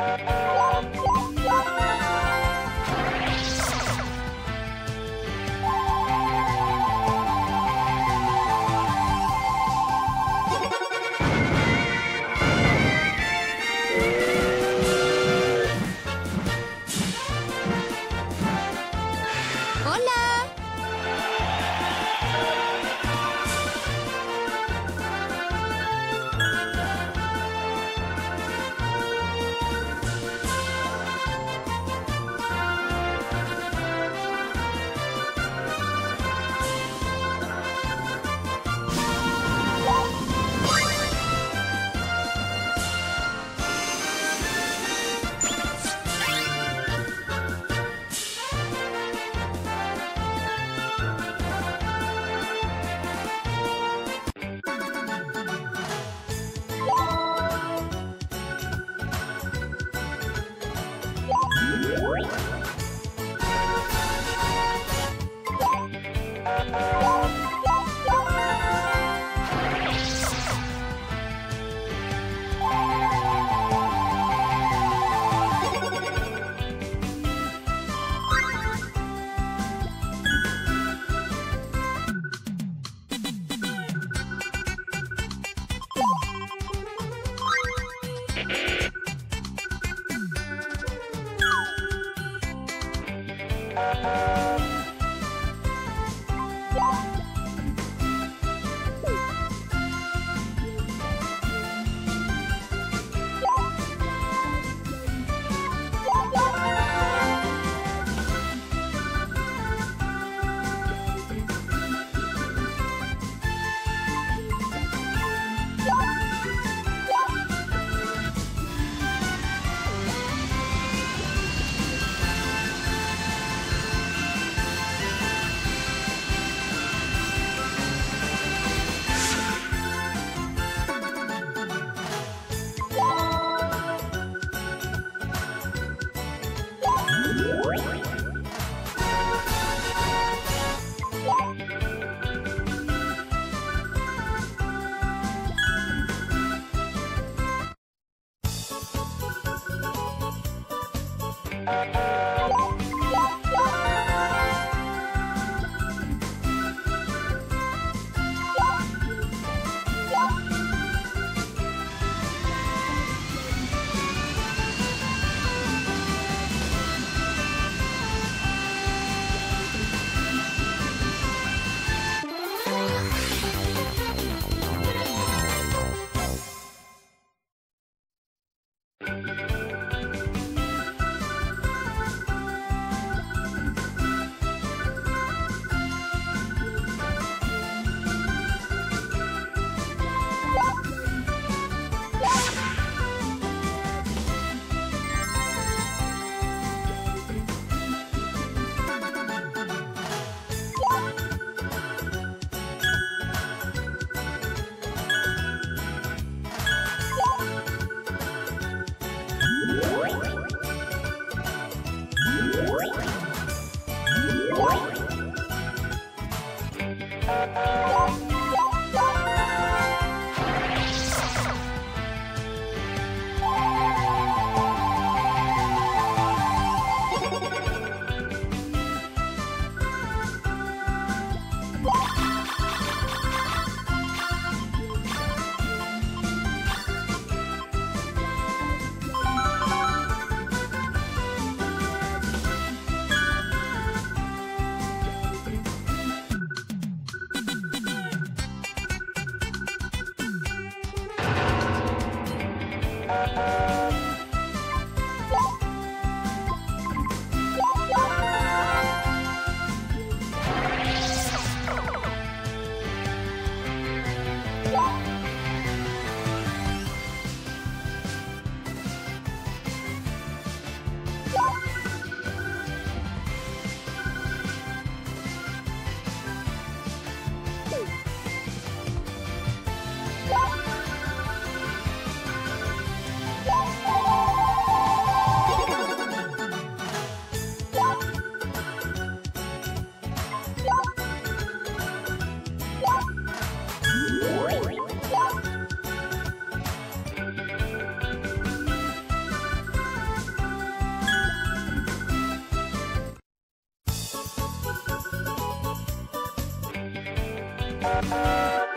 Música Música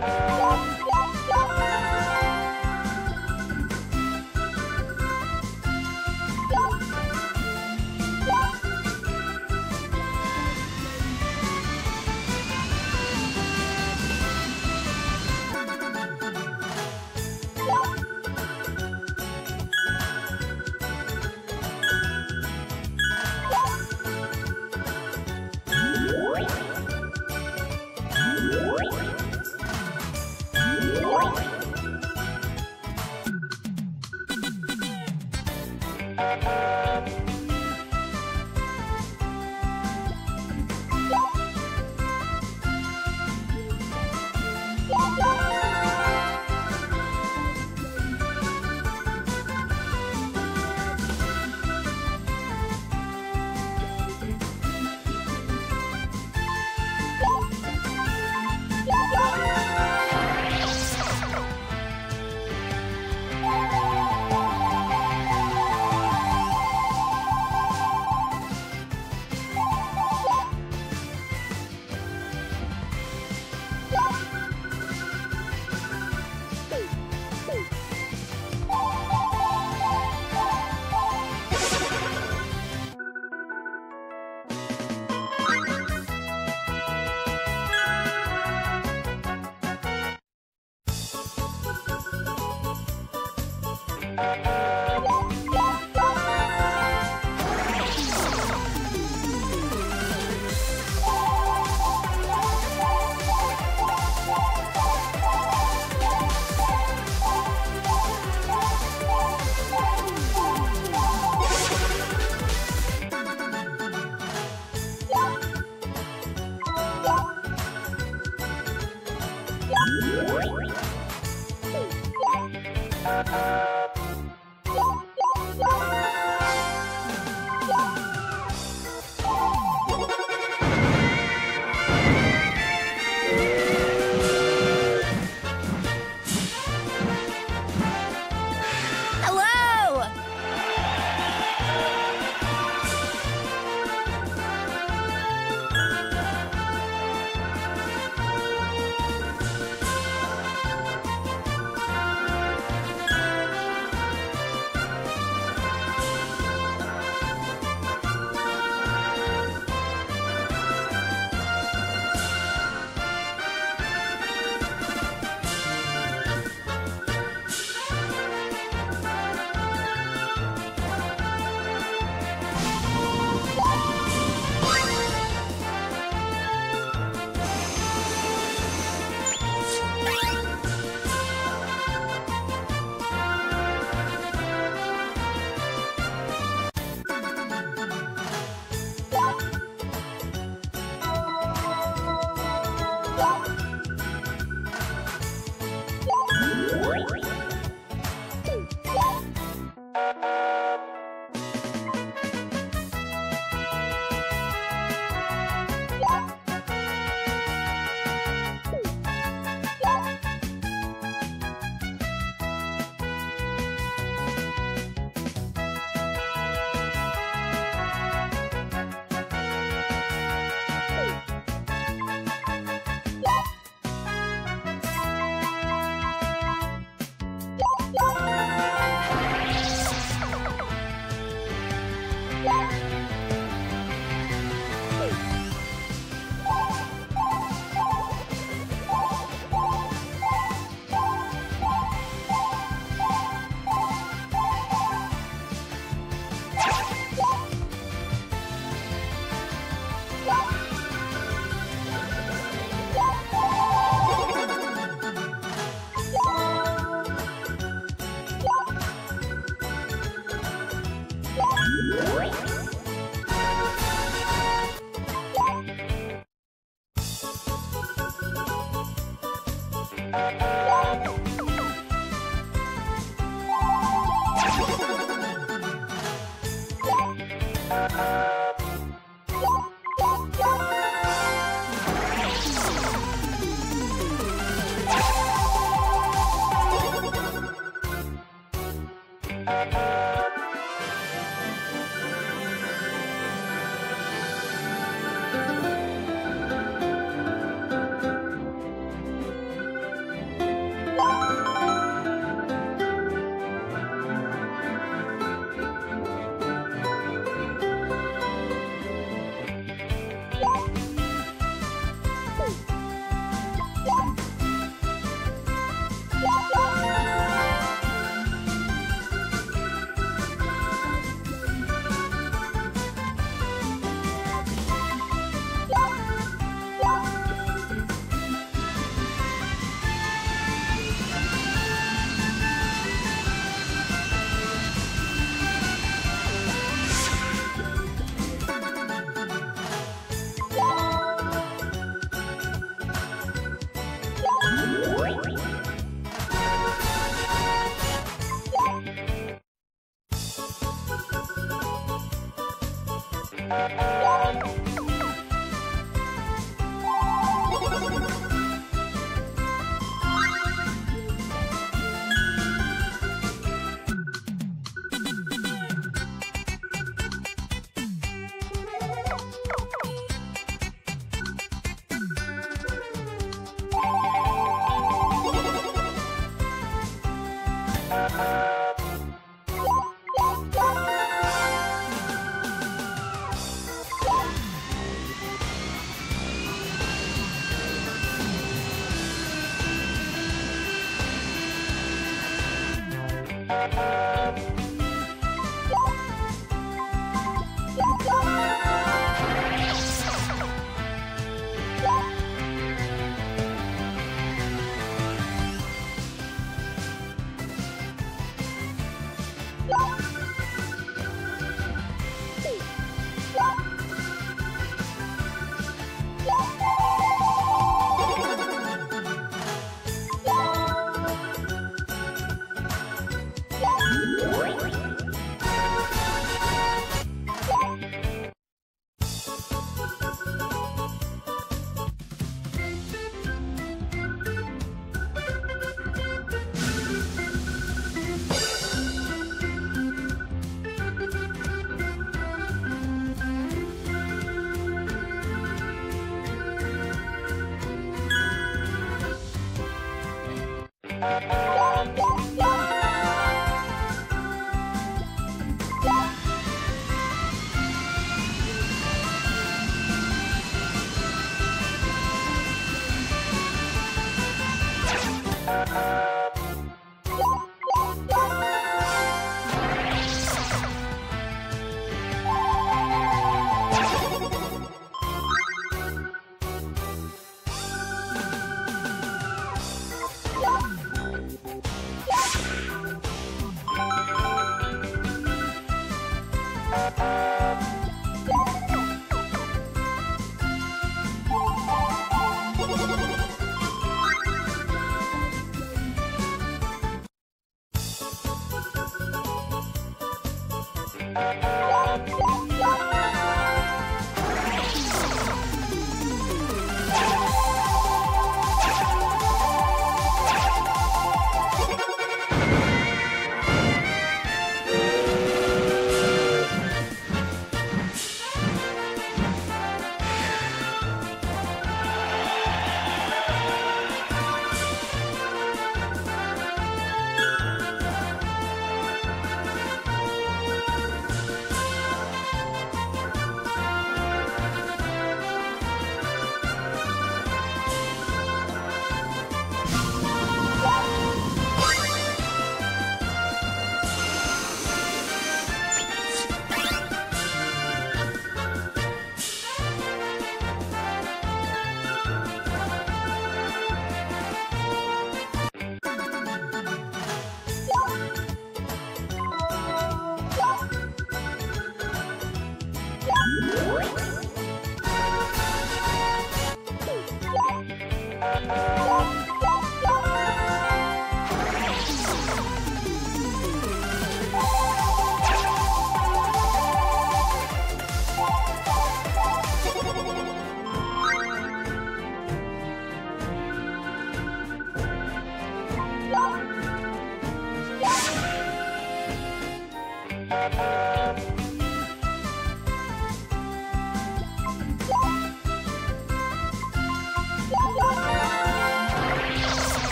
Hello!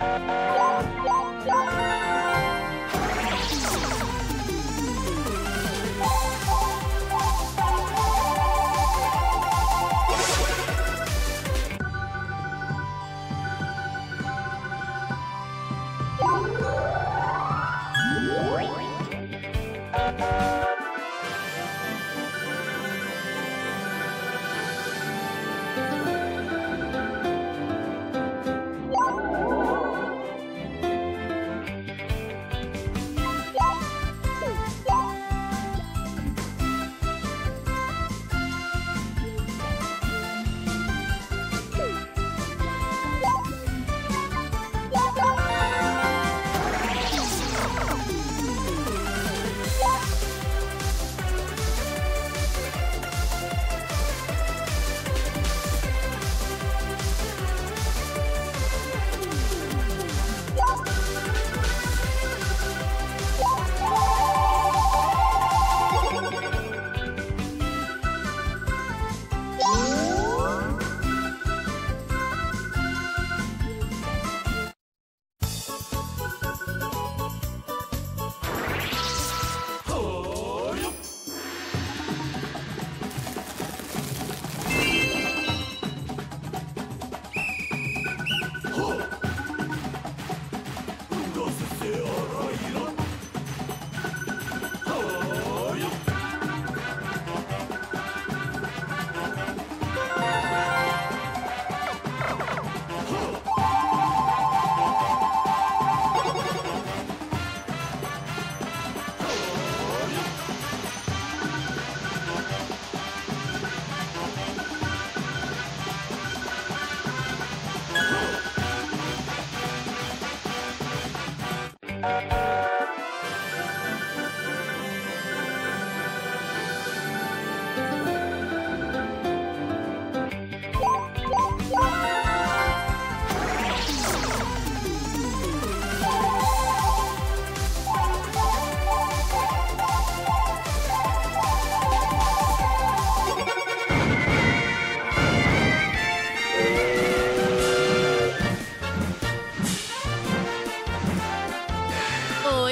Thank you.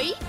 い。